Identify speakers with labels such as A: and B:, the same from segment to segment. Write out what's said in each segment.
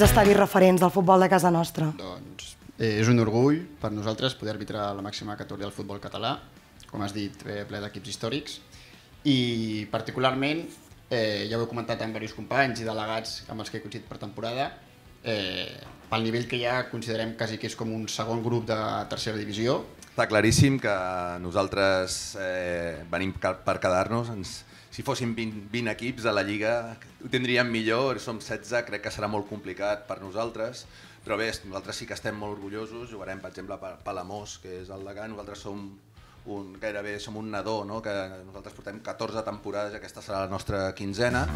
A: aquests estadis referents del futbol de casa nostra.
B: Doncs eh, és un orgull per nosaltres poder arbitrar la màxima categoria del futbol català, com has dit, eh, ple d'equips històrics, i particularment, eh, ja ho he comentat amb diversos companys i delegats amb els que he coincidit per temporada, eh, pel nivell que ha considerem quasi que és com un segon grup de tercera divisió.
C: Està claríssim que nosaltres eh, venim per quedar-nos, si fóssim 20, 20 equips a la Lliga ho tindríem millor, som 16, crec que serà molt complicat per nosaltres, però bé, nosaltres sí que estem molt orgullosos, jugarem per exemple per Palamós, que és el Degà, nosaltres som un, gairebé som un nadó, no? que nosaltres portem 14 temporades aquesta serà la nostra quinzena.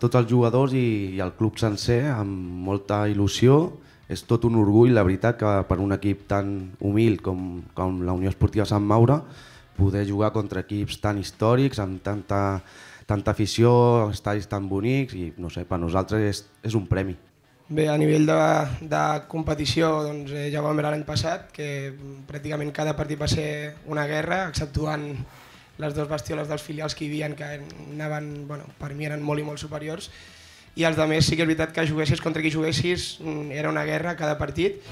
D: Tots els jugadors i, i al club sencer, amb molta il·lusió, és tot un orgull, la veritat, que per un equip tan humil com, com la Unió Esportiva Sant Maura poder jugar contra equips tan històrics, amb tanta, tanta afició, estadis tan bonics i no sé, per nosaltres és, és un premi.
E: Bé, a nivell de, de competició doncs, eh, ja vam veure l'any passat, que pràcticament cada partit va ser una guerra, exceptuant les dues bestioles dels filials que hi havia, que anaven, bueno, per mi eren molt i molt superiors, i els de més sí que és veritat que juguessis contra qui juguessis mm, era una guerra cada partit.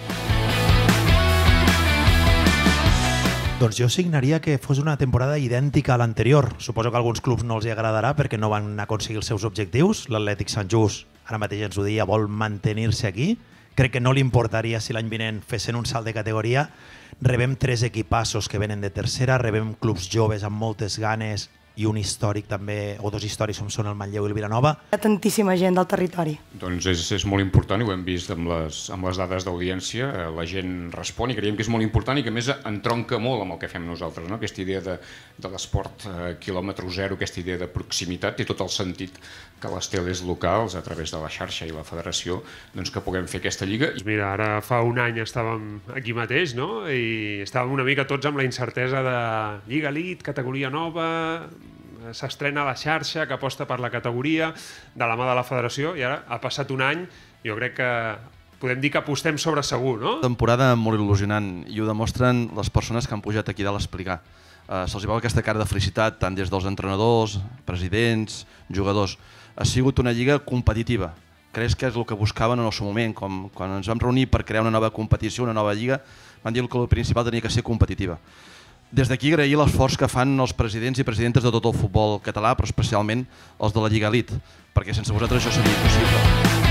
F: Doncs jo signaria que fos una temporada idèntica a l'anterior. Suposo que alguns clubs no els hi agradarà perquè no van aconseguir els seus objectius. L'Atlètic Sant Just, ara mateix ens ho dia, vol mantenir-se aquí. Crec que no li importaria si l'any vinent fessin un salt de categoria. Rebem tres equipassos que venen de tercera, rebem clubs joves amb moltes ganes i un històric també, o dos històrics com són el Manlleu i el Vilanova.
A: Hi ha tantíssima gent del territori.
G: Doncs és, és molt important i ho hem vist amb les, amb les dades d'audiència, eh, la gent respon i creiem que és molt important i que més entronca molt amb el que fem nosaltres, no? aquesta idea de, de l'esport eh, quilòmetre zero, aquesta idea de proximitat i tot el sentit que les teles locals, a través de la xarxa i la federació, doncs que puguem fer aquesta lliga.
H: Mira, ara fa un any estàvem aquí mateix, no? I estàvem una mica tots amb la incertesa de Lliga Elite, categoria nova, s'estrena la xarxa que aposta per la categoria de la mà de la federació i ara ha passat un any, jo crec que podem dir que apostem sobre segur, no?
I: Temporada molt il·lusionant i ho demostren les persones que han pujat aquí dalt a explicar. Uh, Se'ls veu aquesta cara de felicitat tant des dels entrenadors, presidents, jugadors. Ha sigut una lliga competitiva. Creus que és el que buscaven en el seu moment, com quan ens vam reunir per crear una nova competició, una nova lliga, van dir que el principal tenia que ser competitiva. Des d'aquí agrair l'esforç que fan els presidents i presidentes de tot el futbol català, però especialment els de la Lliga Elite, perquè sense vosaltres això seria impossible.